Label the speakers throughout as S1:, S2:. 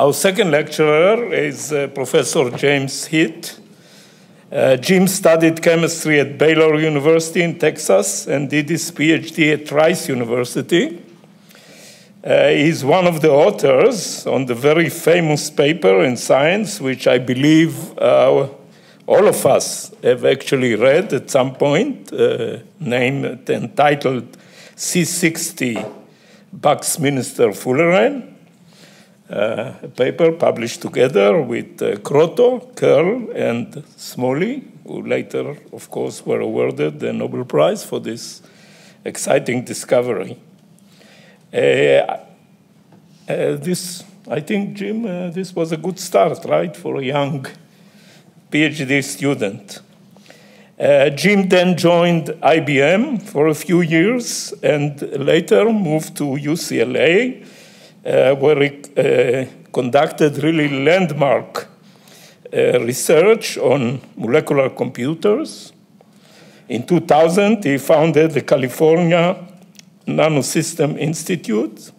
S1: Our second lecturer is uh, Professor James Heath. Uh, Jim studied chemistry at Baylor University in Texas and did his PhD at Rice University. Uh, he's one of the authors on the very famous paper in Science, which I believe uh, all of us have actually read at some point, uh, named entitled C60 Buckminster Fullerene. Uh, a paper published together with uh, Kroto, Kerr, and Smalley, who later, of course, were awarded the Nobel Prize for this exciting discovery. Uh, uh this, I think, Jim, this was a good start, right, for a young PhD student. Uh, Jim then joined IBM for a few years and later moved to UCLA where he uh, conducted really landmark uh, research on molecular computers. In 2000, he founded the California Nanosystem Institute.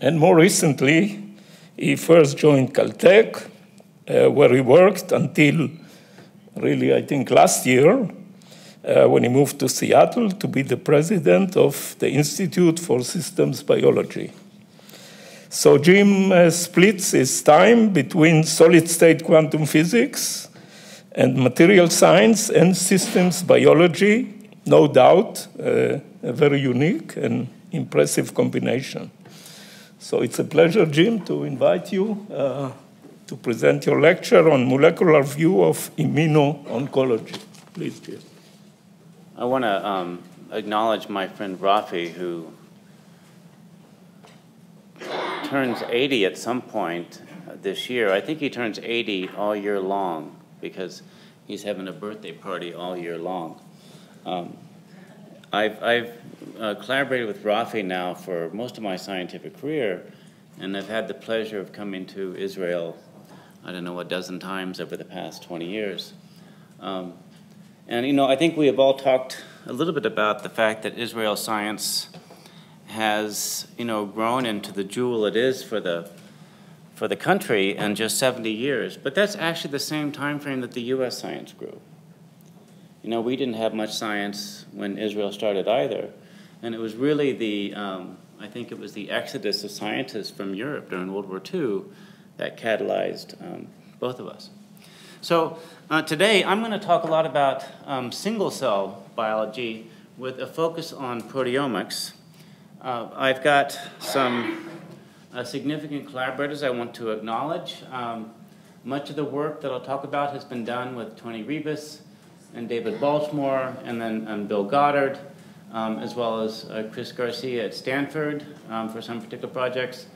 S1: And more recently, he first joined Caltech, uh, where he worked until really, I think, last year, uh, when he moved to Seattle to be the president of the Institute for Systems Biology. So Jim uh, splits his time between solid state quantum physics and material science and systems biology, no doubt, uh, a very unique and impressive combination. So it's a pleasure, Jim, to invite you uh, to present your lecture on molecular view of immuno-oncology. Please, Jim.
S2: I want to um, acknowledge my friend Rafi, who turns 80 at some point this year. I think he turns 80 all year long because he's having a birthday party all year long. Um, I've, I've uh, collaborated with Rafi now for most of my scientific career, and I've had the pleasure of coming to Israel, I don't know, a dozen times over the past 20 years. Um, and, you know, I think we have all talked a little bit about the fact that Israel science has you know grown into the jewel it is for the for the country in just 70 years. But that's actually the same time frame that the U.S. science grew. You know, we didn't have much science when Israel started either, and it was really the um, I think it was the exodus of scientists from Europe during World War II that catalyzed um, both of us. So uh, today I'm going to talk a lot about um, single cell biology with a focus on proteomics. Uh, I've got some uh, significant collaborators I want to acknowledge. Um, much of the work that I'll talk about has been done with Tony Rebus and David Baltimore and then um, Bill Goddard, um, as well as uh, Chris Garcia at Stanford um, for some particular projects.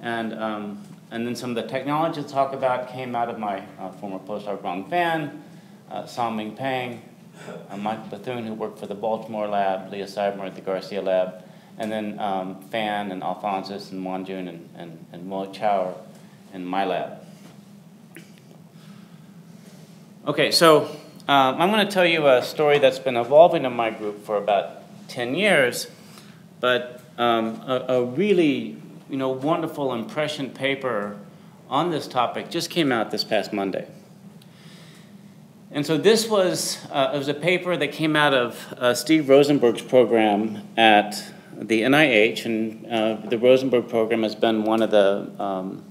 S2: And, um, and then some of the technology I'll talk about came out of my uh, former postdoc Ron Fan, uh, Ming Pang, uh, Michael Bethune, who worked for the Baltimore lab, Leah Cybermer at the Garcia lab, and then um, Fan and Alphonsus and Wanjun and, and, and Mo Chow in my lab. Okay, so um, I'm going to tell you a story that's been evolving in my group for about 10 years, but um, a, a, really you know, wonderful impression paper on this topic just came out this past Monday. And so this was, uh, it was a paper that came out of uh, Steve Rosenberg's program at the NIH and uh, the Rosenberg program has been one of the um,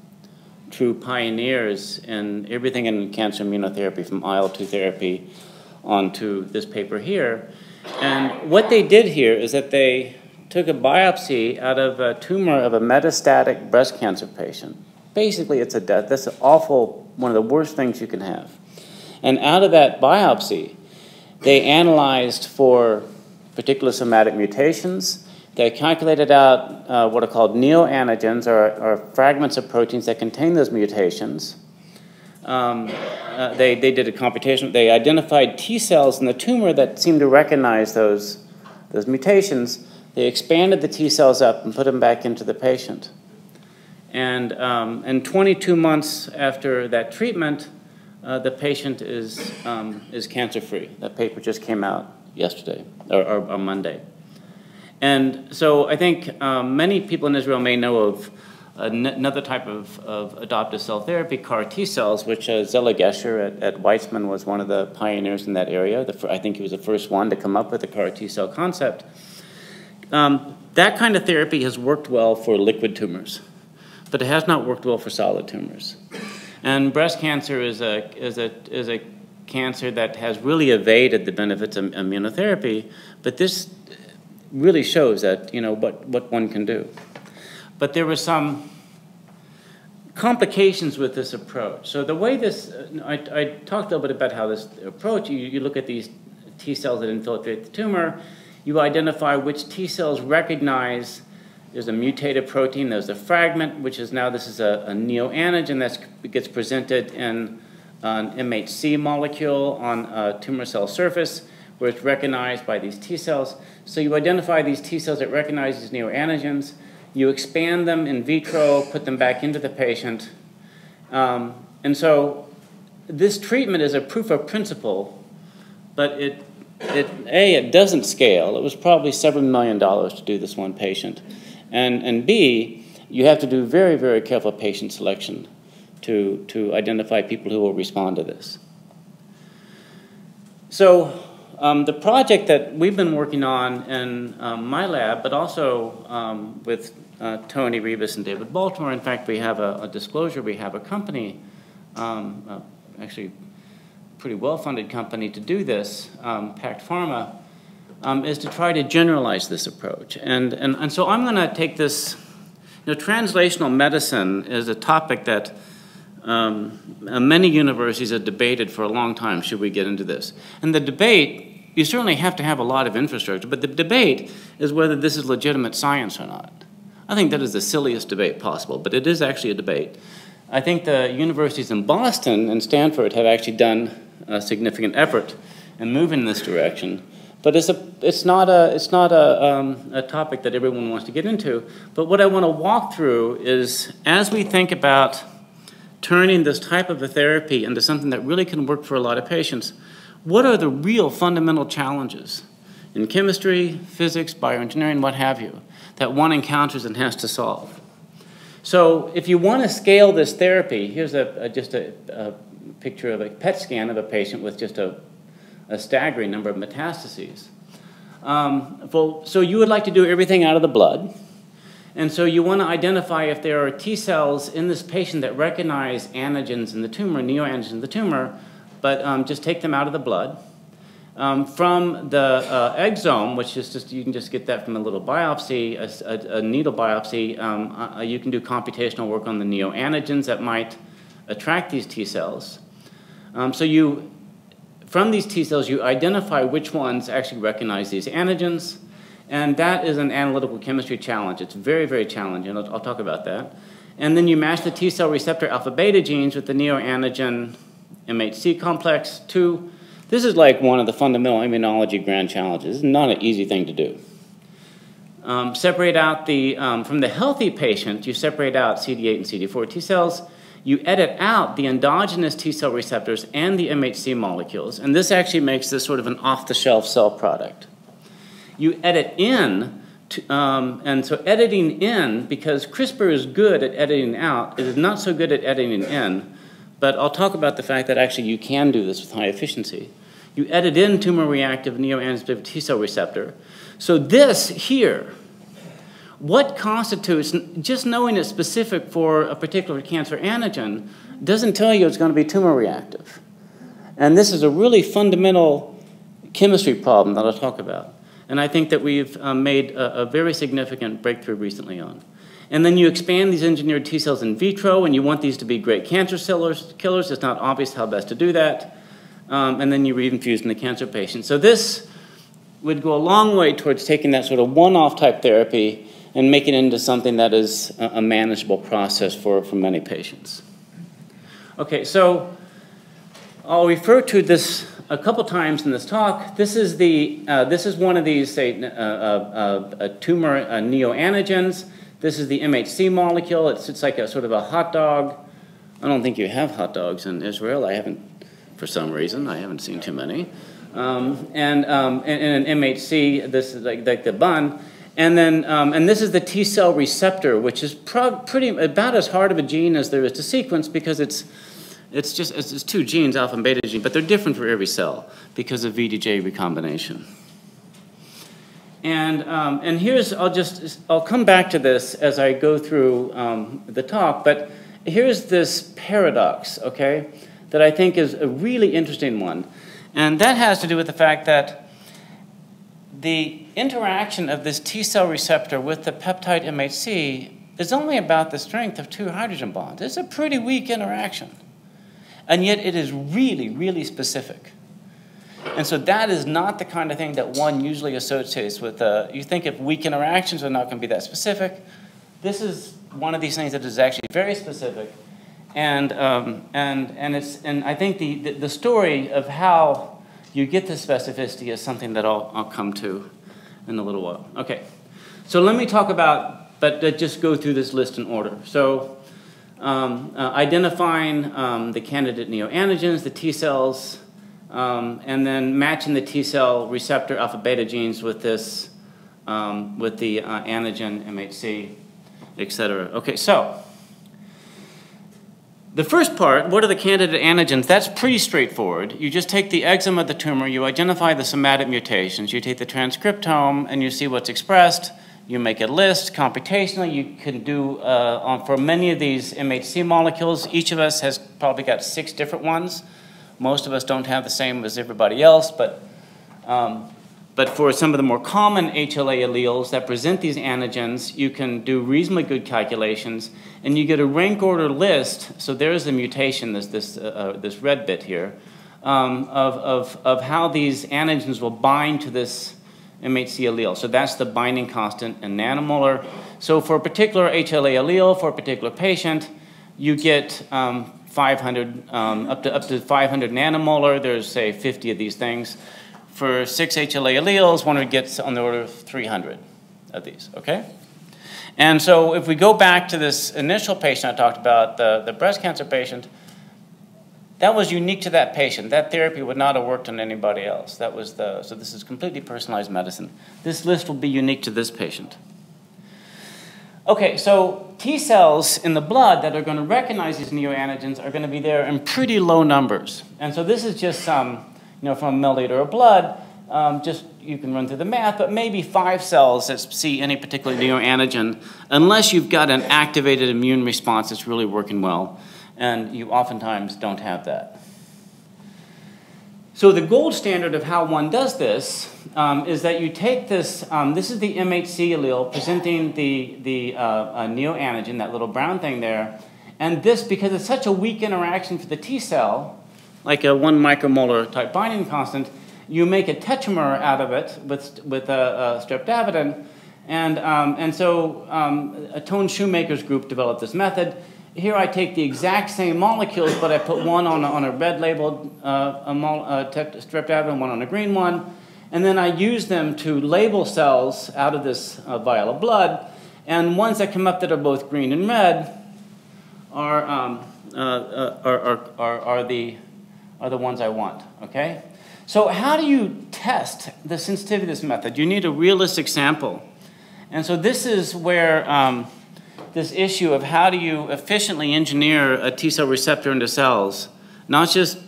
S2: true pioneers in everything in cancer immunotherapy, from IL-2 therapy onto this paper here. And what they did here is that they took a biopsy out of a tumor of a metastatic breast cancer patient. Basically, it's a death. That's an awful, one of the worst things you can have. And out of that biopsy, they analyzed for particular somatic mutations, they calculated out uh, what are called neoantigens, or, or, fragments of proteins that contain those mutations. Um, uh, they, they did a computation. They identified T cells in the tumor that seemed to recognize those, those mutations. They expanded the T cells up and put them back into the patient. And, um, and 22 months after that treatment, uh, the patient is, um, is cancer free. That paper just came out yesterday or, or, or Monday. And so I think um, many people in Israel may know of another type of, of adoptive cell therapy, CAR T cells, which uh, Zella Gescher at, at Weizmann was one of the pioneers in that area. The, I think he was the first one to come up with the CAR T cell concept. Um, that kind of therapy has worked well for liquid tumors, but it has not worked well for solid tumors. And breast cancer is a, is a, is a cancer that has really evaded the benefits of immunotherapy, but this really shows that, you know, what, what one can do. But there were some complications with this approach. So the way this, I, I talked a little bit about how this approach, you, you look at these T cells that infiltrate the tumor, you identify which T cells recognize there's a mutated protein, there's a fragment, which is now this is a, a neoantigen that gets presented in an MHC molecule on a tumor cell surface where it's recognized by these T cells. So you identify these T cells that recognize these neoantigens, you expand them in vitro, put them back into the patient. Um, and so this treatment is a proof of principle, but it, it, A, it doesn't scale. It was probably several million dollars to do this one patient. And, and B, you have to do very, very careful patient selection to, to identify people who will respond to this. So um, the project that we've been working on in um, my lab, but also um, with uh, Tony Ribas and David Baltimore, in fact, we have a, a disclosure, we have a company, um, uh, actually pretty well-funded company to do this, um, Pact Pharma, um, is to try to generalize this approach. And, and, and so I'm going to take this, you know, translational medicine is a topic that um, many universities have debated for a long time, should we get into this? And the debate, you certainly have to have a lot of infrastructure, but the debate is whether this is legitimate science or not. I think that is the silliest debate possible, but it is actually a debate. I think the universities in Boston and Stanford have actually done a significant effort in moving in this direction. But it's, a, it's not, a, it's not a, um, a topic that everyone wants to get into. But what I want to walk through is as we think about turning this type of a therapy into something that really can work for a lot of patients, what are the real fundamental challenges in chemistry, physics, bioengineering, what have you, that one encounters and has to solve? So if you want to scale this therapy, here's a, a just a, a, picture of a PET scan of a patient with just a a staggering number of metastases. Um, well, so you would like to do everything out of the blood. And so you want to identify if there are T cells in this patient that recognize antigens in the tumor, neoantigens in the tumor, but um, just take them out of the blood. Um, from the uh, exome, which is just, you can just get that from a little biopsy, a, a, a needle biopsy, um, uh, you can do computational work on the neoantigens that might attract these T cells. Um, so you from these T cells, you identify which ones actually recognize these antigens, and that is an analytical chemistry challenge. It's very, very challenging. I'll, I'll talk about that. And then you match the T cell receptor alpha beta genes with the neoantigen MHC complex 2. This is like one of the fundamental immunology grand challenges. It's not an easy thing to do. Um, separate out the, um, from the healthy patient, you separate out CD8 and CD4 T cells you edit out the endogenous T cell receptors and the MHC molecules, and this actually makes this sort of an off the shelf cell product. You edit in, to, um, and so editing in, because CRISPR is good at editing out, it is not so good at editing in, but I'll talk about the fact that actually you can do this with high efficiency. You edit in tumor reactive neoantigen T cell receptor. So this here, what constitutes, just knowing it's specific for a particular cancer antigen doesn't tell you it's going to be tumor reactive. And this is a really fundamental chemistry problem that I'll talk about. And I think that we've um, made a, a, very significant breakthrough recently on. And then you expand these engineered T cells in vitro, and you want these to be great cancer killers. killers. It's not obvious how best to do that. Um, and then you reinfuse in the cancer patient. So this would go a long way towards taking that sort of one-off type therapy and make it into something that is a manageable process for, for many patients. Okay, so I'll refer to this a couple times in this talk. This is, the, uh, this is one of these, say, uh, uh, uh tumor uh, neoantigens. This is the MHC molecule. It's, it's like a sort of a hot dog. I don't think you have hot dogs in Israel. I haven't, for some reason, I haven't seen too many. Um, and, um, an MHC, this is like, like the bun. And then, um, and this is the T cell receptor, which is pretty about as hard of a gene as there is to sequence because it's it's just it's, it's two genes, alpha and beta gene, but they're different for every cell because of VDJ recombination. And um, and here's I'll just I'll come back to this as I go through um, the talk, but here's this paradox, okay, that I think is a really interesting one, and that has to do with the fact that the interaction of this T cell receptor with the peptide MHC is only about the strength of two hydrogen bonds. It's a pretty weak interaction. And yet it is really, really specific. And so that is not the kind of thing that one usually associates with, uh, you think if weak interactions are not going to be that specific. This is one of these things that is actually very specific. And, um, and, and, it's, and I think the, the, the story of how you get the specificity is something that I'll, I'll come to in a little while. Okay, so let me talk about, but uh, just go through this list in order. So um, uh, identifying um, the candidate neoantigens, the T cells, um, and then matching the T cell receptor alpha beta genes with this, um, with the uh, antigen MHC, et cetera. Okay, so the first part, what are the candidate antigens? That's pretty straightforward. You just take the exome of the tumor, you identify the somatic mutations, you take the transcriptome, and you see what's expressed. You make a list computationally. You can do, uh, on, for many of these MHC molecules, each of us has probably got six different ones. Most of us don't have the same as everybody else, but um, but for some of the more common HLA alleles that present these antigens, you can do reasonably good calculations, and you get a rank order list. So there's a mutation, this, this, uh, uh, this red bit here, um, of, of, of how these antigens will bind to this MHC allele. So that's the binding constant in nanomolar. So for a particular HLA allele, for a particular patient, you get um, 500, um, up, to, up to 500 nanomolar. There's, say, 50 of these things for six HLA alleles, one would get on the order of 300 of these, okay? And so if we go back to this initial patient I talked about, the, the breast cancer patient, that was unique to that patient. That therapy would not have worked on anybody else. That was the, so this is completely personalized medicine. This list will be unique to this patient. Okay, so T cells in the blood that are going to recognize these neoantigens are going to be there in pretty low numbers. And so this is just some you know, from a milliliter of blood, um, just you can run through the math, but maybe five cells that see any particular neoantigen, unless you've got an activated immune response that's really working well, and you oftentimes don't have that. So the gold standard of how one does this um, is that you take this, um, this is the MHC allele presenting the, the uh, neoantigen, that little brown thing there, and this, because it's such a weak interaction for the T cell, like a one micromolar type binding constant, you make a tetramer out of it with, with a, a streptavidin. And, um, and so um, a Tone Shoemaker's group developed this method. Here I take the exact same molecules, but I put one on a, on a red labeled uh, a mol, uh, one on a green one. And then I use them to label cells out of this uh, vial of blood. And ones that come up that are both green and red are, um, uh, uh, are, are, are, are the are the ones I want, okay? So how do you test the sensitivity of this method? You need a realistic sample. And so this is where um, this issue of how do you efficiently engineer a T cell receptor into cells, not just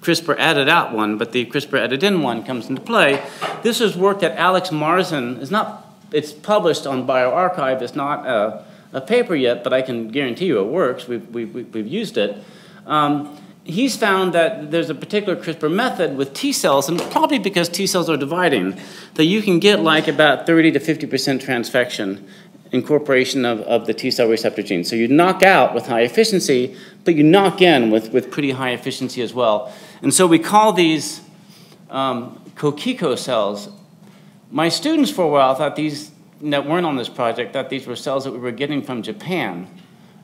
S2: CRISPR added out one, but the CRISPR added in one comes into play. This is work that Alex Marzan is not, it's published on bioRxiv. It's not a, a paper yet, but I can guarantee you it works. We've, we've, we've used it. Um, he's found that there's a particular CRISPR method with T cells, and probably because T cells are dividing, that you can get like about 30 to 50% transfection incorporation of, of the T cell receptor gene. So you knock out with high efficiency, but you knock in with, with pretty high efficiency as well. And so we call these um, Cokiko cells. My students for a while thought these that weren't on this project thought these were cells that we were getting from Japan.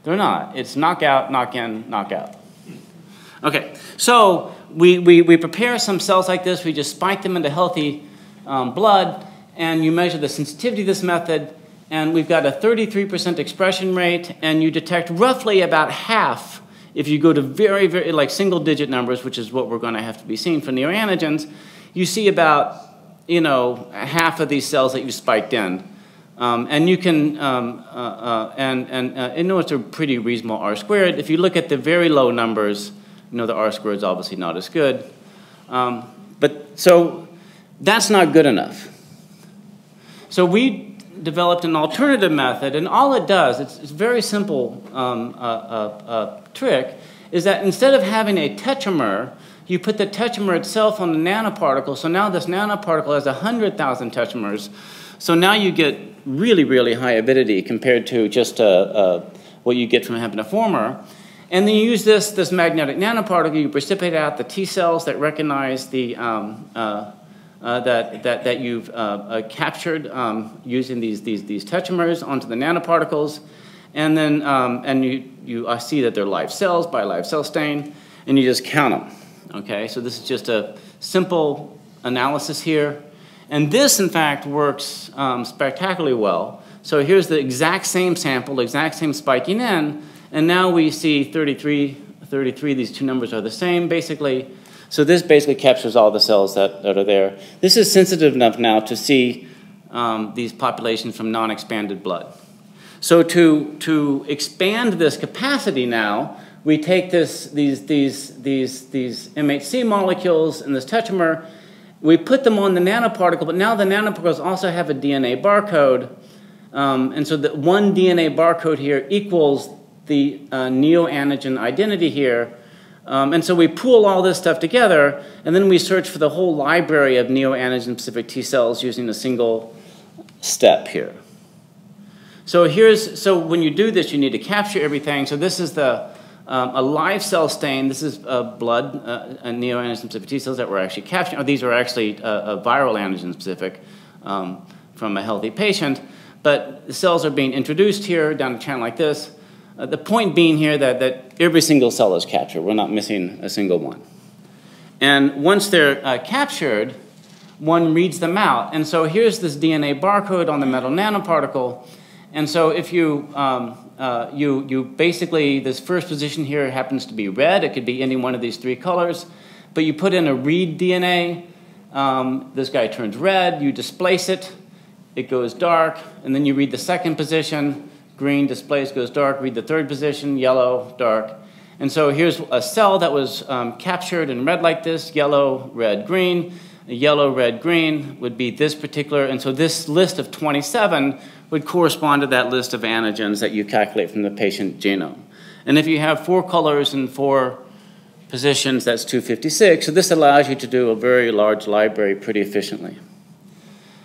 S2: They're not. It's knockout, knock in, knockout. Okay, so we, we, we prepare some cells like this, we just spike them into healthy um, blood, and you measure the sensitivity of this method, and we've got a 33% expression rate, and you detect roughly about half if you go to very, very, like single digit numbers, which is what we're going to have to be seeing for neoantigens, you see about, you know, half of these cells that you spiked in. Um, and you can, um, uh, uh, and, and, uh, and know it's a pretty reasonable R squared. If you look at the very low numbers, you know the R squared is obviously not as good. Um, but so that's not good enough. So we developed an alternative method, and all it does, it's, it's very simple um, uh, uh, uh, trick, is that instead of having a tetramer, you put the tetramer itself on the nanoparticle. So now this nanoparticle has 100,000 tetramers. So now you get really, really high avidity compared to just uh, uh, what you get from having a former. And then you use this, this magnetic nanoparticle, you precipitate out the T cells that recognize the, um, uh, uh, that, that, that you've uh, uh, captured um, using these, these, these tetramers onto the nanoparticles. And then um, and you, you see that they're live cells by live cell stain, and you just count them. Okay, so this is just a simple analysis here. And this, in fact, works um, spectacularly well. So here's the exact same sample, exact same spiking in, and now we see 33, 33, these two numbers are the same, basically. So this basically captures all the cells that, that are there. This is sensitive enough now to see um, these populations from non-expanded blood. So to, to expand this capacity now, we take this, these, these, these, these MHC molecules and this tetramer, we put them on the nanoparticle, but now the nanoparticles also have a DNA barcode. Um, and so the one DNA barcode here equals the uh, neoantigen identity here. Um, and so we pool all this stuff together, and then we search for the whole library of neoantigen specific T cells using a single step here. So here's, so when you do this, you need to capture everything. So this is the, um, a live cell stain. This is uh, blood, uh, neoantigen specific T cells that were actually captured. Or these are actually uh, viral antigen specific um, from a healthy patient. But the cells are being introduced here down a channel like this. Uh, the point being here that, that every single cell is captured. We're not missing a single one. And once they're uh, captured, one reads them out. And so here's this DNA barcode on the metal nanoparticle. And so if you, um, uh, you, you basically, this first position here happens to be red. It could be any one of these three colors. But you put in a read DNA. Um, this guy turns red. You displace it. It goes dark. And then you read the second position green displays goes dark, read the third position, yellow, dark. And so here's a cell that was um, captured in red like this, yellow, red, green. Yellow, red, green would be this particular, and so this list of 27 would correspond to that list of antigens that you calculate from the patient genome. And if you have four colors and four positions, that's 256. So this allows you to do a very large library pretty efficiently.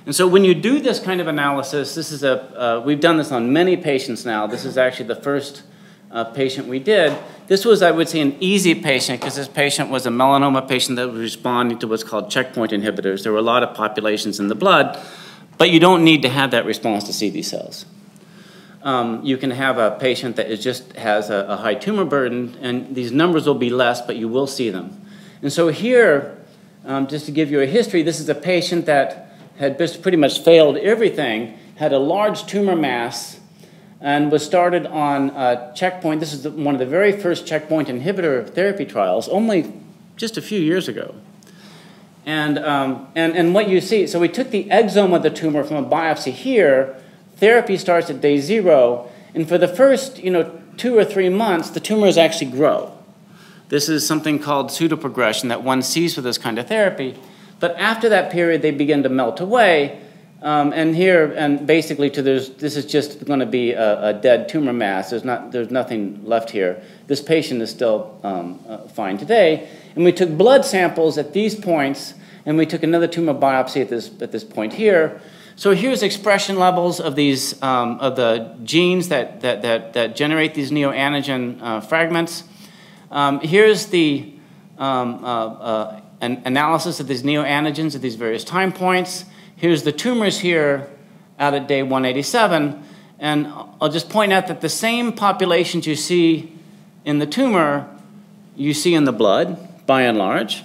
S2: And so when you do this kind of analysis, this is a, uh, we've done this on many patients now. This is actually the first uh, patient we did. This was, I would say, an easy patient because this patient was a melanoma patient that was responding to what's called checkpoint inhibitors. There were a lot of populations in the blood, but you don't need to have that response to see these cells. Um, you can have a patient that just has a, a high tumor burden, and these numbers will be less, but you will see them. And so here, um, just to give you a history, this is a patient that had pretty much failed everything, had a large tumor mass, and was started on a checkpoint. This is the, one of the very first checkpoint inhibitor therapy trials, only just a few years ago. And, um, and, and what you see, so we took the exome of the tumor from a biopsy here. Therapy starts at day zero, and for the first you know, two or three months, the tumors actually grow. This is something called pseudoprogression that one sees with this kind of therapy. But after that period, they begin to melt away. Um, and here, and basically, to this is just going to be a, a, dead tumor mass. There's, not, there's nothing left here. This patient is still um, uh, fine today. And we took blood samples at these points, and we took another tumor biopsy at this, at this point here. So here's expression levels of these um, of the genes that, that, that, that generate these neoantigen uh, fragments. Um, here's the um, uh, uh an analysis of these neoantigens at these various time points. Here's the tumors here out at day 187. And I'll just point out that the same populations you see in the tumor, you see in the blood, by and large.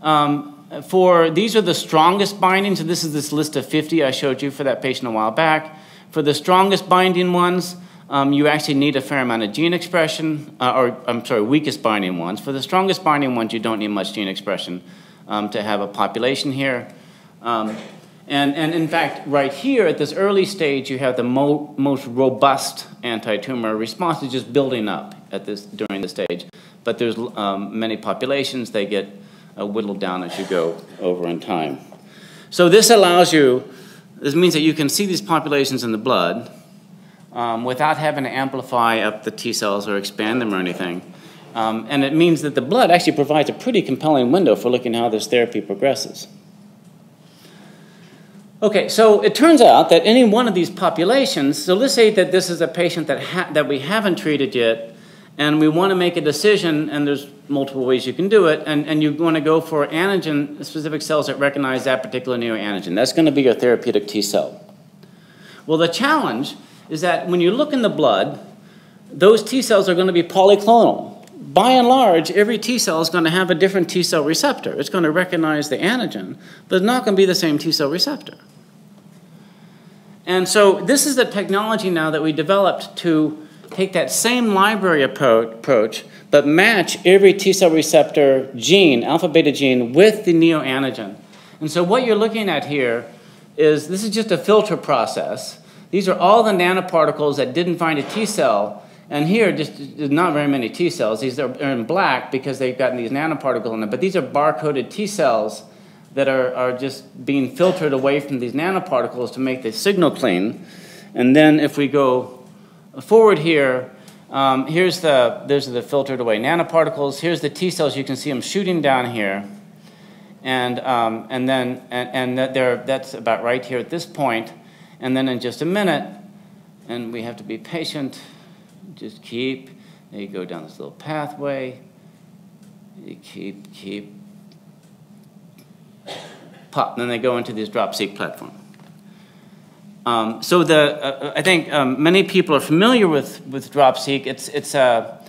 S2: Um, for these are the strongest bindings, and this is this list of 50 I showed you for that patient a while back. For the strongest binding ones, um, you actually need a fair amount of gene expression, uh, or I'm sorry, weakest binding ones. For the strongest binding ones, you don't need much gene expression um, to have a population here. Um, And, and in fact, right here at this early stage, you have the mo most robust anti-tumor response is just building up at this during the stage. But there's um, many populations, they get uh, whittled down as you go over in time. So this allows you, this means that you can see these populations in the blood um, without having to amplify up the T cells or expand them or anything. Um, and it means that the blood actually provides a pretty compelling window for looking how this therapy progresses. Okay, so it turns out that any one of these populations, so let's say that this is a patient that, that we haven't treated yet, and we want to make a decision, and there's multiple ways you can do it, and, and you want to go for antigen specific cells that recognize that particular neoantigen. That's going to be your therapeutic T cell. Well, the challenge is that when you look in the blood, those T cells are going to be polyclonal. By and large, every T cell is going to have a different T cell receptor. It's going to recognize the antigen, but it's not going to be the same T cell receptor. And so this is the technology now that we developed to take that same library approach, but match every T cell receptor gene, alpha beta gene, with the neoantigen. And so what you're looking at here is this is just a filter process. These are all the nanoparticles that didn't find a T cell. And here, just not very many T cells. These are in black because they've gotten these nanoparticles in them. But these are barcoded T cells that are, are just being filtered away from these nanoparticles to make the signal clean. And then if we go forward here, um, here's the, those are the filtered away nanoparticles. Here's the T cells. You can see them shooting down here. And, um, and then, and, and that that's about right here at this point. And then in just a minute, and we have to be patient, just keep, you go down this little pathway, you keep, keep, pop, then they go into this DropSeq platform. Um, so the, uh, I think um, many people are familiar with, with DropSeq. It's, it's a,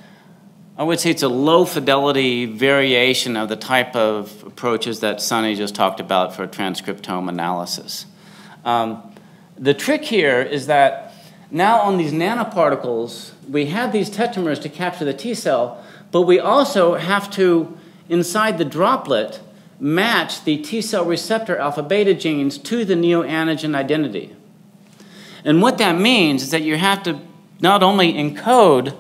S2: I would say it's a low fidelity variation of the type of approaches that Sunny just talked about for transcriptome analysis. Um, the trick here is that now on these nanoparticles, we have these tetramers to capture the T cell, but we also have to, inside the droplet, match the T cell receptor alpha beta genes to the neoantigen identity. And what that means is that you have to not only encode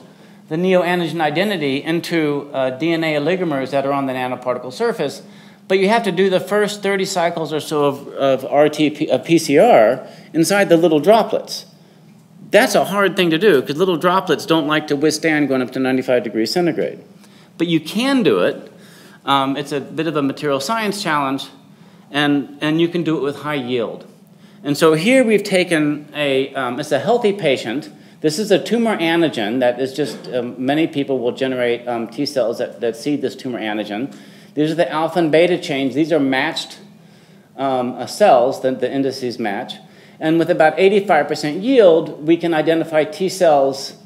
S2: the neoantigen identity into uh, DNA oligomers that are on the nanoparticle surface, but you have to do the first 30 cycles or so of, of RT of PCR inside the little droplets. That's a hard thing to do because little droplets don't like to withstand going up to 95 degrees centigrade. But you can do it. Um, it's a bit of a material science challenge, and, and you can do it with high yield. And so here we've taken a, um, it's a healthy patient. This is a tumor antigen that is just, um, many people will generate um, T cells that, that see this tumor antigen. These are the alpha and beta chains. These are matched um, uh, cells that the indices match. And with about 85% yield, we can identify T cells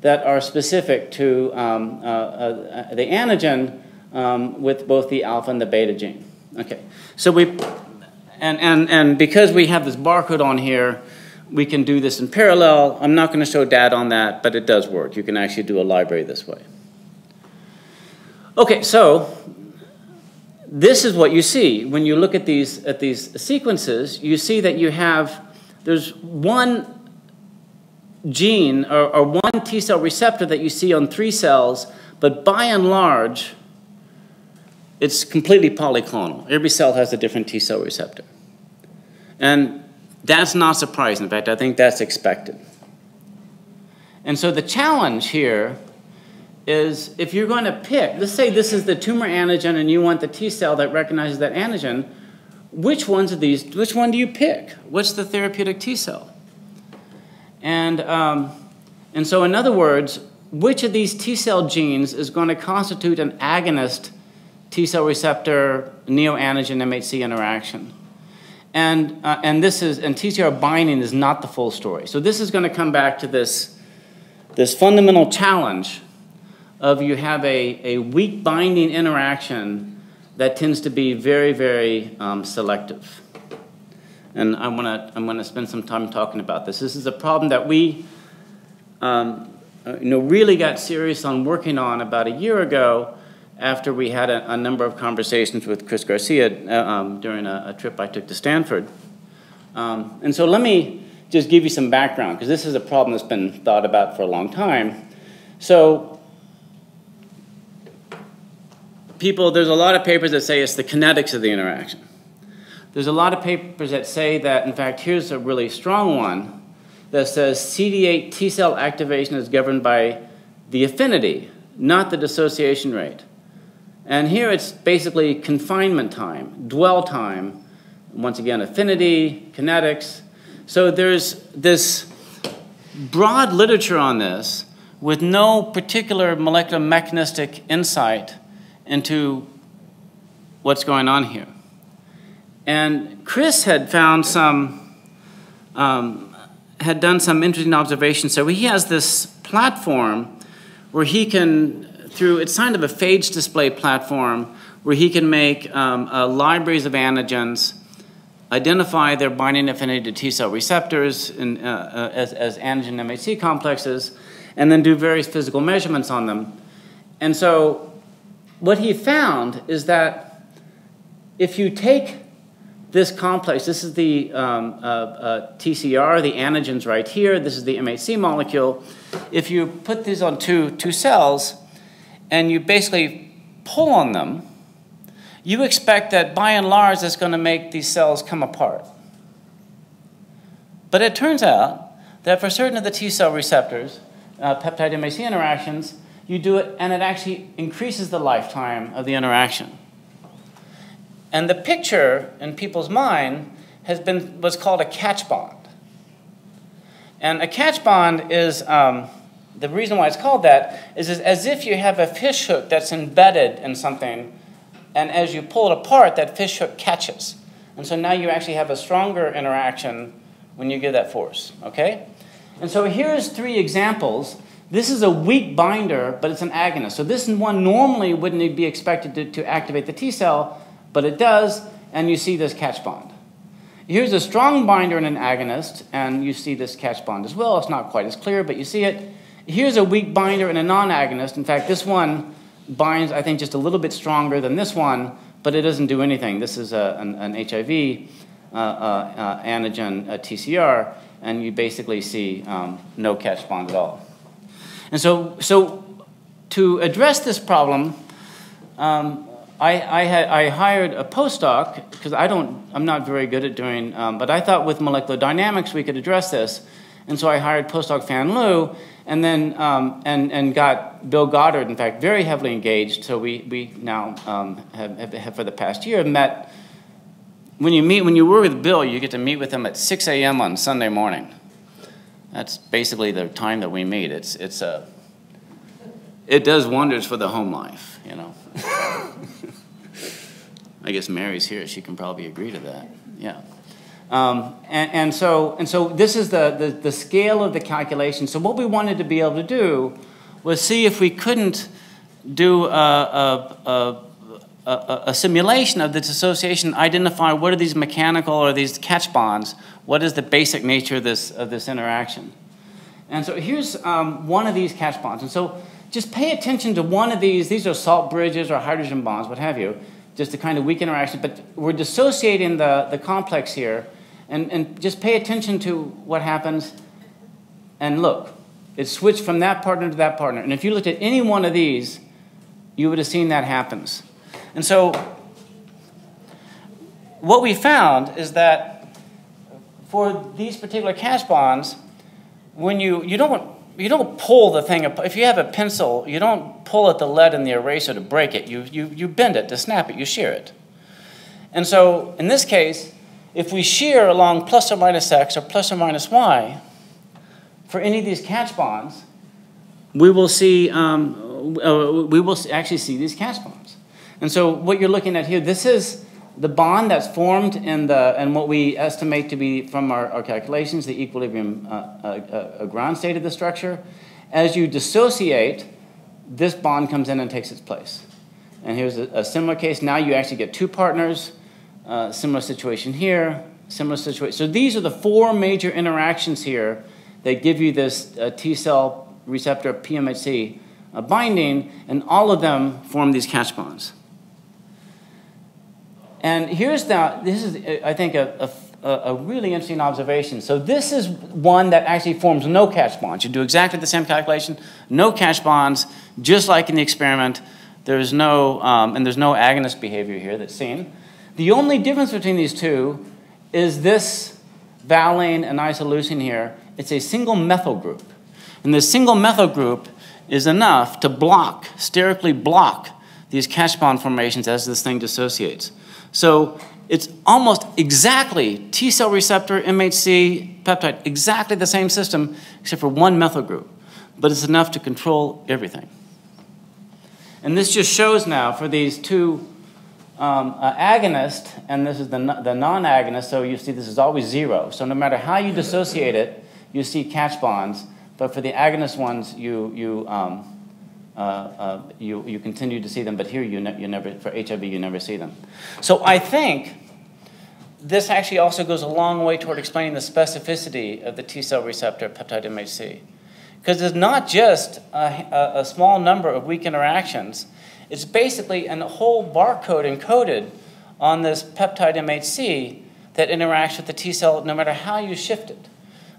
S2: that are specific to um, uh, uh, the antigen um, with both the alpha and the beta gene. Okay, so we, and, and, and because we have this barcode on here, we can do this in parallel. I'm not going to show data on that, but it does work. You can actually do a library this way. Okay, so this is what you see when you look at these at these sequences. You see that you have there's one gene or, or one T cell receptor that you see on three cells, but by and large, it's completely polyclonal. Every cell has a different T cell receptor. And that's not surprising. In fact, I think that's expected. And so the challenge here is if you're going to pick, let's say this is the tumor antigen and you want the T cell that recognizes that antigen, which ones of these, which one do you pick? What's the therapeutic T cell? And, um, and so, in other words, which of these T cell genes is going to constitute an agonist T cell receptor neoantigen MHC interaction? And, uh, and this is, and TCR binding is not the full story. So this is going to come back to this, this fundamental challenge of you have a, a weak binding interaction that tends to be very, very um, selective. And I wanna, I'm going to spend some time talking about this. This is a problem that we um, you know, really got serious on working on about a year ago after we had a, a number of conversations with Chris Garcia uh, um, during a, a, trip I took to Stanford. Um, and so let me just give you some background, because this is a problem that's been thought about for a long time. So people, there's a lot of papers that say it's the kinetics of the interaction. There's a lot of papers that say that, in fact, here's a really strong one that says CD8 T cell activation is governed by the affinity, not the dissociation rate. And here it's basically confinement time, dwell time, once again, affinity, kinetics. So there's this broad literature on this with no particular molecular mechanistic insight into what's going on here. And Chris had found some, um, had done some interesting observations. So he has this platform where he can, through, it's kind of a phage display platform, where he can make um, uh, libraries of antigens, identify their binding affinity to T cell receptors in, uh, uh, as, as antigen MHC complexes, and then do various physical measurements on them. And so what he found is that if you take this complex, this is the um, uh, uh, TCR, the antigens right here, this is the MHC molecule. If you put these on two, two cells and you basically pull on them, you expect that by and large that's going to make these cells come apart. But it turns out that for certain of the T cell receptors, uh, peptide MHC interactions, you do it and it actually increases the lifetime of the interaction. And the picture in people's mind has been what's called a catch bond. And a catch bond is um, the reason why it's called that is, is as if you have a fish hook that's embedded in something, and as you pull it apart, that fish hook catches. And so now you actually have a stronger interaction when you give that force, okay? And so here's three examples. This is a weak binder, but it's an agonist. So this one normally wouldn't be expected to, to activate the T cell, but it does, and you see this catch bond. Here's a strong binder and an agonist, and you see this catch bond as well. It's not quite as clear, but you see it. Here's a weak binder and a non-agonist. In fact, this one binds, I think, just a little bit stronger than this one, but it doesn't do anything. This is a, an, an, HIV uh, uh, uh, antigen TCR, and you basically see um, no catch bond at all. And so, so to address this problem, um, I, I, had, I hired a postdoc because I don't, I'm not very good at doing, um, but I thought with molecular dynamics we could address this. And so I hired postdoc Fan Liu and then um, and, and got Bill Goddard, in fact, very heavily engaged. So we, we now um, have, have, have, for the past year, met. When you meet, when you work with Bill, you get to meet with him at 6 a.m. on Sunday morning. That's basically the time that we meet. It's, it's a, it does wonders for the home life, you know. I guess Mary's here. She can probably agree to that. Yeah. Um, and, and, so, and so this is the, the, the, scale of the calculation. So what we wanted to be able to do was see if we couldn't do a, a, a, a simulation of this association, identify what are these mechanical or these catch bonds, what is the basic nature of this, of this interaction. And so here's um, one of these catch bonds. And so just pay attention to one of these. These are salt bridges or hydrogen bonds, what have you, just a kind of weak interaction. But we're dissociating the, the complex here. And, and just pay attention to what happens. And look, it switched from that partner to that partner. And if you looked at any one of these, you would have seen that happens. And so what we found is that for these particular catch bonds, when you, you don't you don't pull the thing, if you have a pencil, you don't pull at the lead in the eraser to break it. You, you, you bend it to snap it, you shear it. And so in this case, if we shear along plus or minus x or plus or minus y, for any of these catch bonds, we will see, um, uh, we will actually see these catch bonds. And so what you're looking at here, this is the bond that's formed in the, and what we estimate to be from our, our calculations, the equilibrium uh, uh, uh, ground state of the structure. As you dissociate, this bond comes in and takes its place. And here's a, a similar case. Now you actually get two partners. Uh, similar situation here, similar situation. So these are the four major interactions here that give you this uh, T cell receptor PMHC uh, binding, and all of them form these catch bonds. And here's the, this is, I think, a, a, a, really interesting observation. So this is one that actually forms no catch bonds. You do exactly the same calculation, no catch bonds, just like in the experiment. There's no, um, and there's no agonist behavior here that's seen. The only difference between these two is this valine and isoleucine here. It's a single methyl group. And this single methyl group is enough to block, sterically block these catch bond formations as this thing dissociates. So it's almost exactly T cell receptor, MHC, peptide, exactly the same system except for one methyl group. But it's enough to control everything. And this just shows now for these two um, uh, agonists, and this is the, the non agonist, so you see this is always zero. So no matter how you dissociate it, you see catch bonds. But for the agonist ones, you, you, um, uh, uh, you, you continue to see them, but here you, ne you never, for HIV, you never see them. So I think this actually also goes a long way toward explaining the specificity of the T cell receptor peptide MHC. Because it's not just a, a, small number of weak interactions, it's basically a whole barcode encoded on this peptide MHC that interacts with the T cell no matter how you shift it.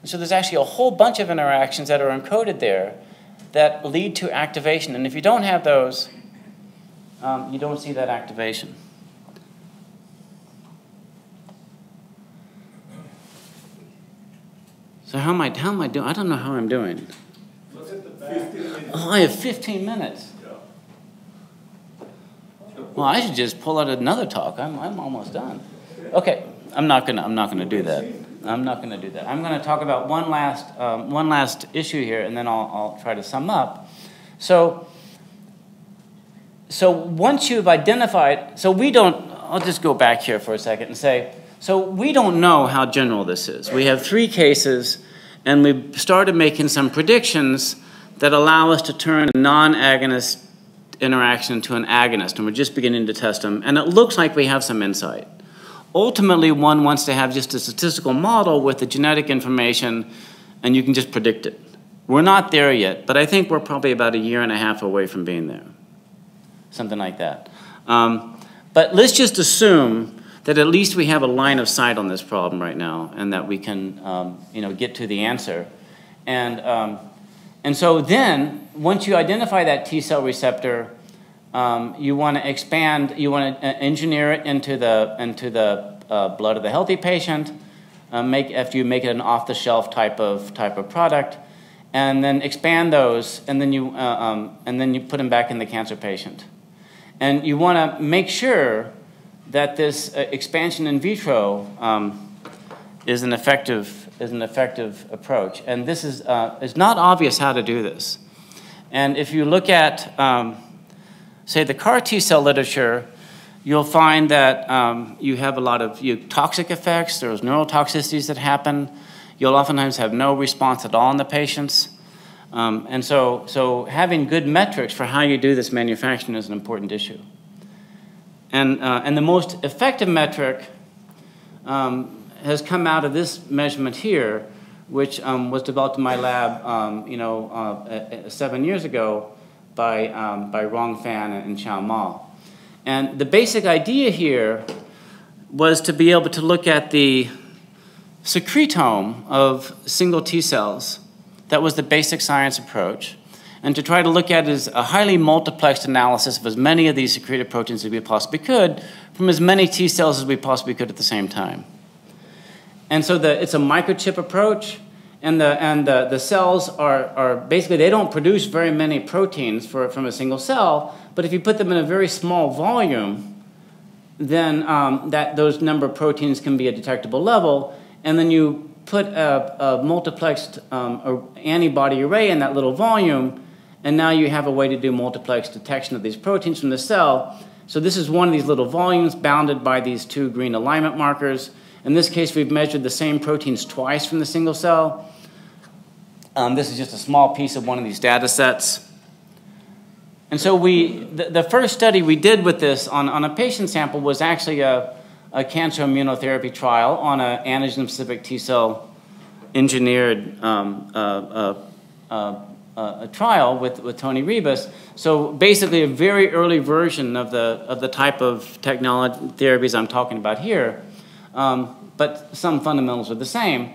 S2: And so there's actually a whole bunch of interactions that are encoded there that lead to activation. And if you don't have those, um, you don't see that activation. So how am I, how am I doing? I don't know how I'm doing. Oh, I have 15 minutes. Well, I should just pull out another talk. I'm, I'm almost done. Okay, I'm not gonna I'm not gonna do that. I'm not gonna do that. I'm gonna talk about one last um, one last issue here, and then I'll, I'll try to sum up. So. So once you've identified, so we don't. I'll just go back here for a second and say so we don't know how general this is. We have three cases, and we've started making some predictions that allow us to turn a non-agonist interaction to an agonist, and we're just beginning to test them, and it looks like we have some insight. Ultimately, one wants to have just a statistical model with the genetic information, and you can just predict it. We're not there yet, but I think we're probably about a year and a half away from being there. Something like that. Um, but let's just assume that at least we have a line of sight on this problem right now and that we can um, you know, get to the answer. And, um, and so then, once you identify that T cell receptor, um, you want to expand, you want to uh, engineer it into the, into the uh, blood of the healthy patient, uh, make, after you make it an off the shelf type of, type of product, and then expand those, and then, you, uh, um, and then you put them back in the cancer patient. And you want to make sure that this uh, expansion in vitro um, is an effective is an effective approach, and this is uh, it's not obvious how to do this. And if you look at um, say the CAR T cell literature, you'll find that um, you have a lot of you, toxic effects. There's neurotoxicities that happen. You'll oftentimes have no response at all in the patients. Um, and so, so having good metrics for how you do this manufacturing is an important issue. And, uh, and the most effective metric um, has come out of this measurement here, which um, was developed in my lab, um, you know, uh, seven years ago by, um, by Rong Fan and Chao Ma. And the basic idea here was to be able to look at the secretome of single T cells. That was the basic science approach and to try to look at it as a highly multiplexed analysis of as many of these secreted proteins as we possibly could from as many T cells as we possibly could at the same time. And so the, it's a microchip approach, and the, and the, the cells are, are basically, they don't produce very many proteins for, from a single cell, but if you put them in a very small volume, then um, that, those number of proteins can be a detectable level, and then you put a, a multiplexed um, antibody array in that little volume, and now you have a way to do multiplex detection of these proteins from the cell. So this is one of these little volumes bounded by these two green alignment markers. In this case, we've measured the same proteins twice from the single cell. Um, this is just a small piece of one of these data sets. And so we, the, the, first study we did with this on, on a patient sample was actually a, a cancer immunotherapy trial on an antigen-specific T cell engineered um, uh, uh, uh, a trial with, with Tony Rebus. So basically a very early version of the, of the type of technology therapies I'm talking about here. Um, but some fundamentals are the same.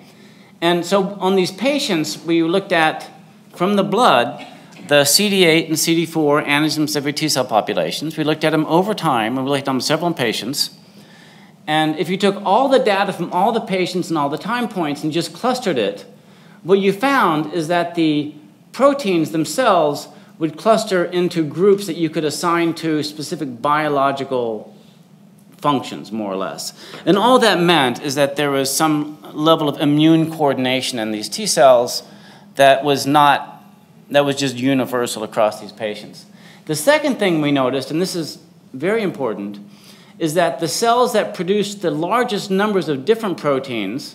S2: And so on these patients, we looked at from the blood the CD8 and CD4 antigen specific T cell populations. We looked at them over time, and we looked at them several patients. And if you took all the data from all the patients and all the time points and just clustered it, what you found is that the proteins themselves would cluster into groups that you could assign to specific biological functions, more or less. And all that meant is that there was some level of immune coordination in these T cells that was not, that was just universal across these patients. The second thing we noticed, and this is very important, is that the cells that produce the largest numbers of different proteins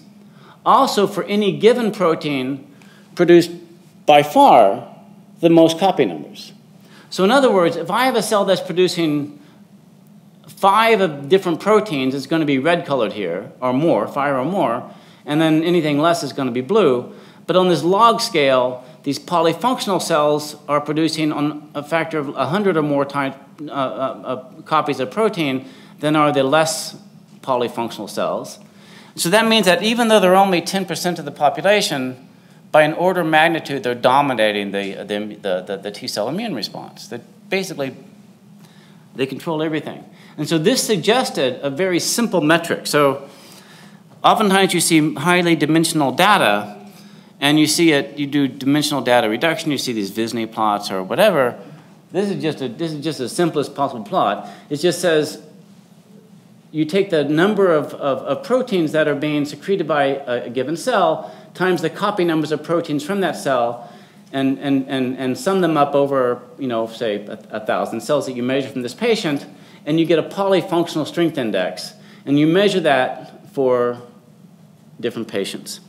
S2: also for any given protein produced by far the most copy numbers. So in other words, if I have a cell that's producing five of different proteins, is going to be red colored here, or more, five or more, and then anything less is going to be blue. But on this log scale, these polyfunctional cells are producing on a factor of 100 or more time, uh, uh, uh, copies of protein than are the less polyfunctional cells. So that means that even though they're only 10% of the population, by an order of magnitude, they're dominating the, the, the, the, the T cell immune response. That basically, they control everything. And so this suggested a very simple metric. So oftentimes you see highly dimensional data, and you see it, you do dimensional data reduction, you see these Visney plots or whatever. This is just a, this is just the simplest possible plot. It just says you take the number of, of, of proteins that are being secreted by a, a given cell times the copy numbers of proteins from that cell and, and, and, and sum them up over, you know, say, a, a, thousand cells that you measure from this patient, and you get a polyfunctional strength index. And you measure that for different patients.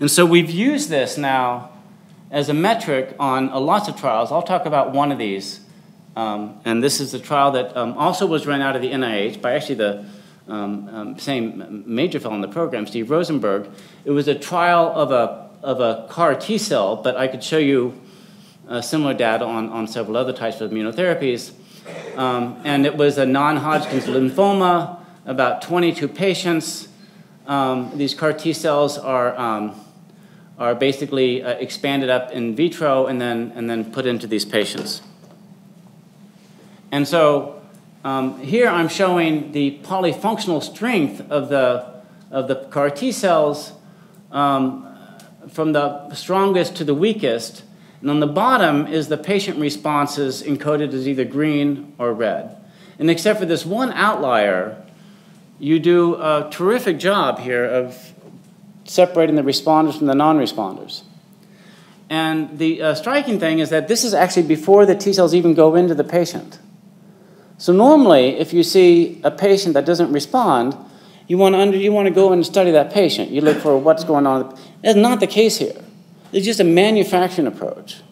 S2: And so we've used this now as a metric on a lots of trials. I'll talk about one of these. Um, and this is the trial that um, also was run out of the NIH by actually the um, um, same major fellow in the program, Steve Rosenberg. It was a trial of a, of a CAR T cell, but I could show you uh, similar data on, on several other types of immunotherapies. Um, and it was a non Hodgkin's lymphoma, about 22 patients. Um, these CAR T cells are, um, are basically uh, expanded up in vitro and then, and then put into these patients. And so um, here I'm showing the polyfunctional strength of the, of the CAR T cells um, from the strongest to the weakest. And on the bottom is the patient responses encoded as either green or red. And except for this one outlier, you do a terrific job here of separating the responders from the non-responders. And the uh, striking thing is that this is actually before the T cells even go into the patient. So normally, if you see a patient that doesn't respond, you want to you want to go and study that patient. You look for what's going on. That's not the case here. It's just a manufacturing approach.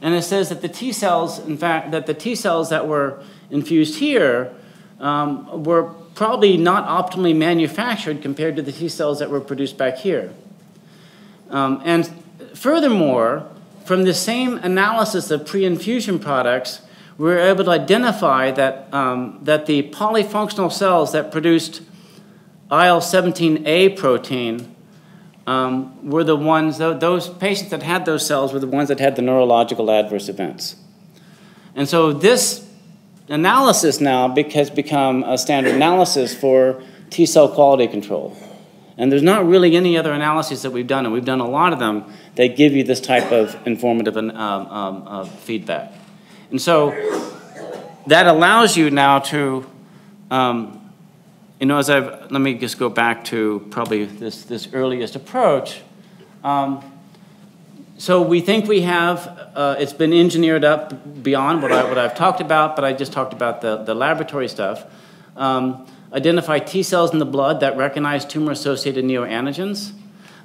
S2: And it says that the T cells, in fact, that the T cells that were infused here um, were probably not optimally manufactured compared to the T cells that were produced back here. Um, and furthermore, from the same analysis of pre-infusion products, we were able to identify that, um, that the polyfunctional cells that produced IL-17A protein um, were the ones, those patients that had those cells were the ones that had the neurological adverse events. And so this analysis now has become a standard analysis for T cell quality control. And there's not really any other analyses that we've done, and we've done a lot of them that give you this type of informative um, um, uh, feedback. And so that allows you now to, um, you know, as I've, let me just go back to probably this, this earliest approach. Um, so we think we have, uh, it's been engineered up beyond what, I, what I've talked about, but I just talked about the, the laboratory stuff. Um, identify T cells in the blood that recognize tumor-associated neoantigens.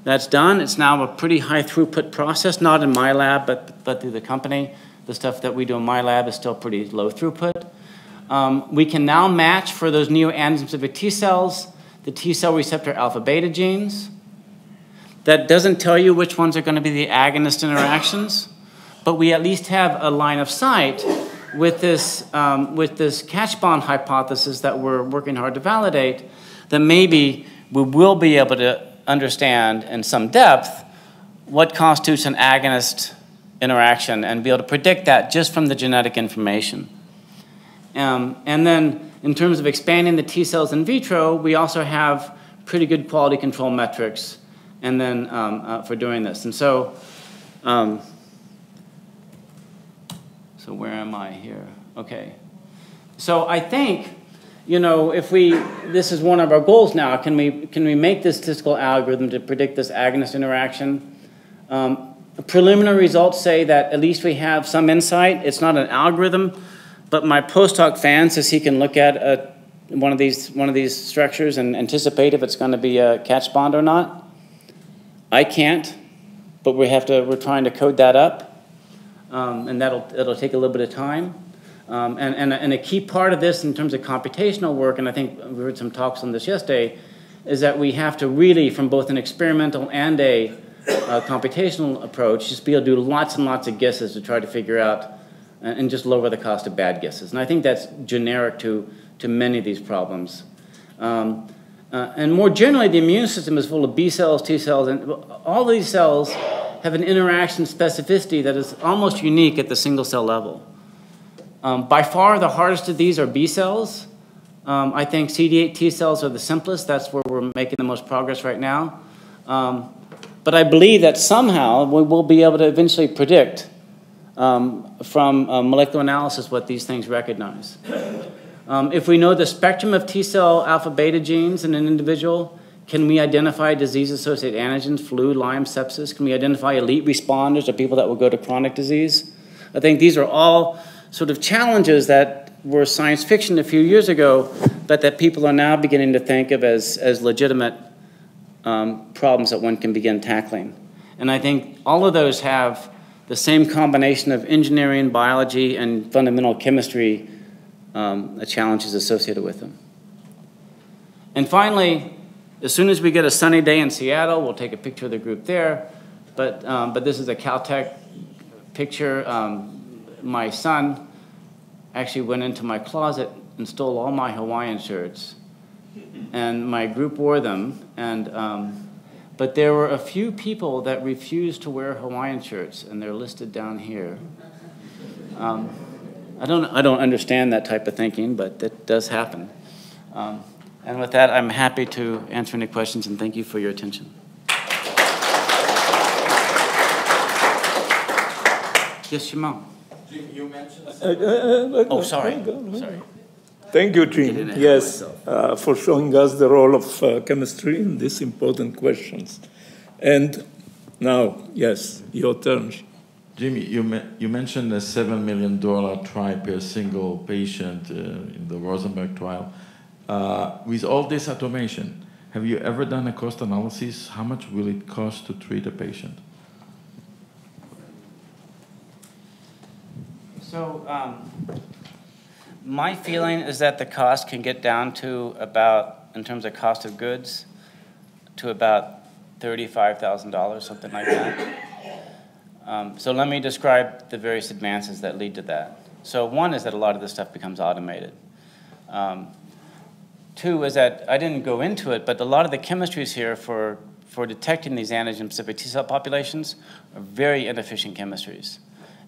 S2: That's done. It's now a pretty high throughput process, not in my lab, but, but through the company. The stuff that we do in my lab is still pretty low throughput. Um, we can now match for those neoantigen-specific T cells the T cell receptor alpha beta genes. That doesn't tell you which ones are going to be the agonist interactions, but we at least have a line of sight with this, um, with this catch bond hypothesis that we're working hard to validate that maybe we will be able to understand in some depth what constitutes an agonist interaction and be able to predict that just from the genetic information. Um, and then in terms of expanding the T cells in vitro, we also have pretty good quality control metrics and then um, uh, for doing this. And so, um, so where am I here? Okay. So I think, you know, if we, this is one of our goals now, can we, can we make this statistical algorithm to predict this agonist interaction? Um, preliminary results say that at least we have some insight. It's not an algorithm, but my postdoc fan says he can look at a, one of these one of these structures and anticipate if it's going to be a catch bond or not. I can't, but we have to. We're trying to code that up, um, and that'll it'll take a little bit of time. Um, and, and, and a key part of this in terms of computational work, and I think we heard some talks on this yesterday, is that we have to really, from both an experimental and a uh, computational approach, just be able to do lots and lots of guesses to try to figure out and, just lower the cost of bad guesses. And I think that's generic to, to many of these problems. Um, uh, and more generally, the immune system is full of B cells, T cells, and all these cells have an interaction specificity that is almost unique at the single cell level. Um, by far, the hardest of these are B cells. Um, I think CD8 T cells are the simplest. That's where we're making the most progress right now. Um, but I believe that somehow we will be able to eventually predict um, from uh, molecular analysis what these things recognize. Um, if we know the spectrum of T cell alpha beta genes in an individual, can we identify disease associated antigens, flu, Lyme, sepsis? Can we identify elite responders or people that will go to chronic disease? I think these are all sort of challenges that were science fiction a few years ago, but that people are now beginning to think of as, as legitimate um, problems that one can begin tackling. And I think all of those have the same combination of engineering, biology, and fundamental chemistry um, challenges associated with them. And finally, as soon as we get a sunny day in Seattle, we'll take a picture of the group there. But, um, but this is a Caltech picture. Um, my son actually went into my closet and stole all my Hawaiian shirts and my group wore them. And, um, but there were a few people that refused to wear Hawaiian shirts, and they're listed down here. Um, I, don't, I don't understand that type of thinking, but that does happen. Um, and with that, I'm happy to answer any questions, and thank you for your attention. Yes, Shimon.
S3: Jim, you mentioned.
S1: Uh, uh, uh,
S2: Oh, sorry. Sorry.
S1: Thank you, Jim. Yes, uh, for showing us the role of uh, chemistry in these important questions. And now, yes, your turn.
S3: Jimmy, you, me- you mentioned a $7 million try per single patient uh, in the Rosenberg trial. Uh, with all this automation, have you ever done a cost analysis? How much will it cost to treat a patient?
S2: So, um, my feeling is that the cost can get down to about, in terms of cost of goods, to about $35,000, something like that. Um, so let me describe the various advances that lead to that. So one is that a lot of this stuff becomes automated. Um, two is that I didn't go into it, but a lot of the chemistries here for, for detecting these antigen-specific T cell populations are very inefficient chemistries.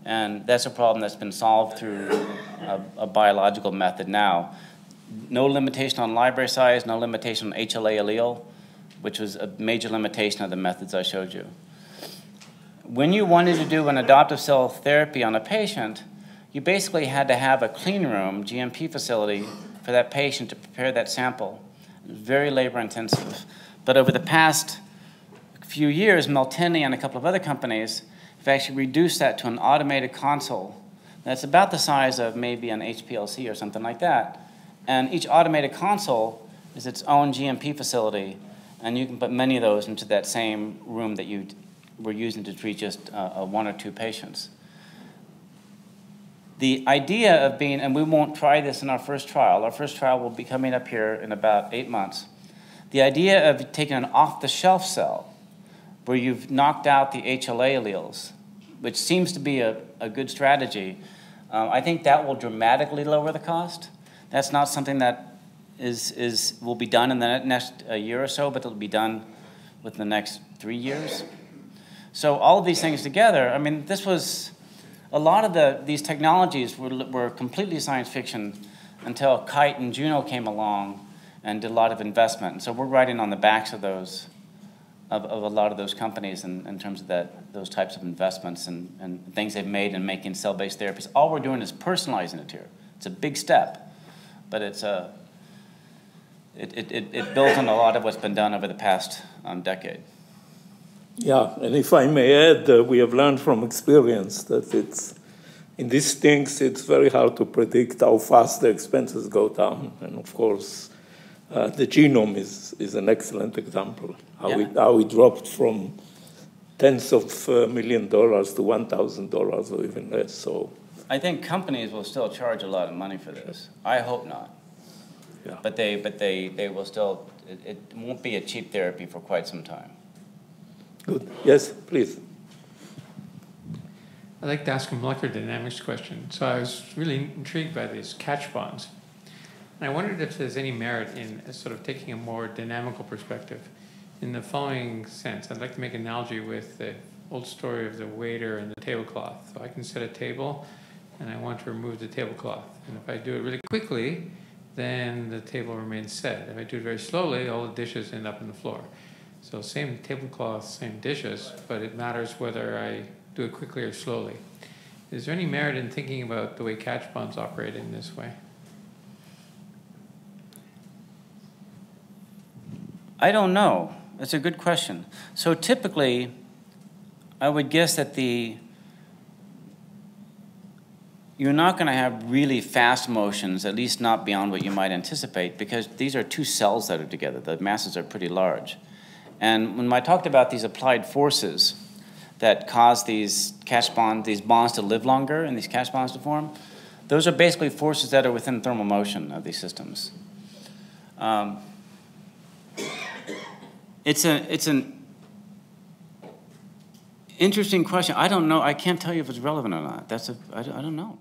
S2: And that's a problem that's been solved through a, a, biological method now. No limitation on library size, no limitation on HLA allele, which was a major limitation of the methods I showed you. When you wanted to do an adoptive cell therapy on a patient, you basically had to have a clean room, GMP facility, for that patient to prepare that sample. Very labor intensive. But over the past few years, Miltenyi and a couple of other companies actually reduced that to an automated console that's about the size of maybe an HPLC or something like that. And each automated console is its own GMP facility, and you can put many of those into that same room that you were using to treat just uh, one or two patients. The idea of being, and we won't try this in our first trial, our first trial will be coming up here in about eight months. The idea of taking an off the shelf cell where you've knocked out the HLA alleles, which seems to be a, a good strategy, um, I think that will dramatically lower the cost. That's not something that is, is, will be done in the next uh, year or so, but it'll be done within the next three years. So all of these things together, I mean, this was, a lot of the, these technologies were, were completely science fiction until Kite and Juno came along and did a lot of investment. And so we're riding on the backs of those, of, of a lot of those companies in, in terms of that, those types of investments and, and things they've made in making cell-based therapies. All we're doing is personalizing it here. It's a big step, but it's a, it, it, it, it builds on a lot of what's been done over the past um, decade.
S1: Yeah, and if I may add, uh, we have learned from experience that it's in these things it's very hard to predict how fast the expenses go down, and of course, uh, the genome is, is an excellent example. How,
S2: Yeah.
S1: it, how it dropped from tens of uh, million dollars to one thousand dollars or even less. So
S2: I think companies will still charge a lot of money for this. I hope not.
S1: Yeah.
S2: But they, but they, they will still, it, it won't be a cheap therapy for quite some time.
S1: good. Yes, please.
S4: I'd like to ask a molecular dynamics question. So I was really intrigued by these catch bonds. And I wondered if there's any merit in uh, sort of taking a more dynamical perspective. In the following sense, I'd like to make an analogy with the old story of the waiter and the tablecloth. So I can set a table and I want to remove the tablecloth. And if I do it really quickly, then the table remains set. If I do it very slowly, all the dishes end up on the floor. So same tablecloth, same dishes, but it matters whether I do it quickly or slowly. Is there any merit in thinking about the way catch bonds operate in this way?
S2: I don't know. That's a good question. So typically, I would guess that the you're not going to have really fast motions, at least not beyond what you might anticipate, because these are two cells that are together. The masses are pretty large. And when I talked about these applied forces that cause these cash bonds, these bonds to live longer and these cash bonds to form, those are basically forces that are within thermal motion of these systems. Um, it's a it's an interesting question. I don't know. I can't tell you if it's relevant or not. That's a I, I don't know.